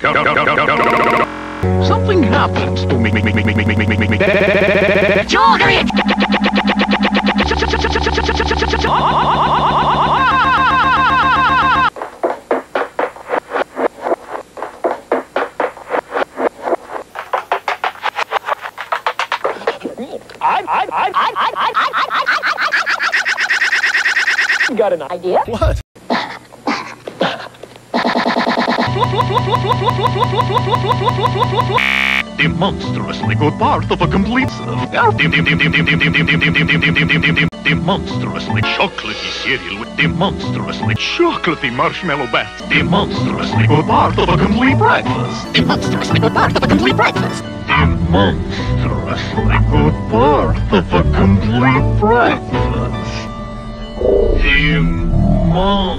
Something happens to me. Got an idea? What? The monstrously good part of a complete the monstrously chocolatey cereal with the monstrously chocolatey marshmallow bats. The monstrously good part of a complete breakfast. The monstrously good part of a complete breakfast. The monstrously good part of a complete breakfast. The monstrously